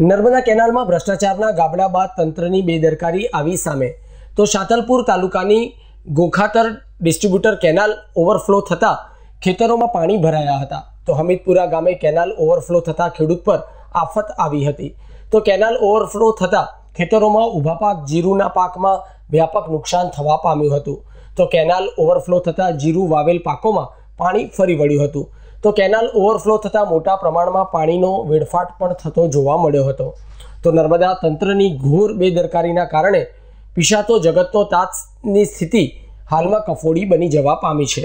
નર્મદા કેનાલમાં ભ્રષ્ટાચારના ગાબડા બાદ તંત્રની બેદરકારી આવી સામે. તો શાતલપુર તાલુકાની ગોખાતર ડિસ્ટ્રીબ્યુટર કેનાલ ઓવરફ્લો થતાં ખેતરોમાં પાણી ભરાયા હતા. તો હમીદપુરા ગામે કેનાલ ઓવરફ્લો થતાં ખેડૂત પર આફત આવી હતી. તો કેનાલ ઓવરફ્લો થતાં ખેતરોમાં ઊભા પાક જીરુના પાકમાં વ્યાપક નુકસાન થવા પામ્યું હતું. તો કેનાલ ઓવરફ્લો થતાં જીરું વાવેલ પાકોમાં પાણી ફરી વળ્યું હતું. તો કેનાલ ઓવરફ્લો થતાં મોટા પ્રમાણમાં પાણીનો વેડફાટ પણ થતો જોવા મળ્યો હતો. તો નર્મદા તંત્રની ઘોર બેદરકારીના કારણે પિશાતો જગતનો તાતની સ્થિતિ હાલમાં કફોડી બની જવા પામી છે.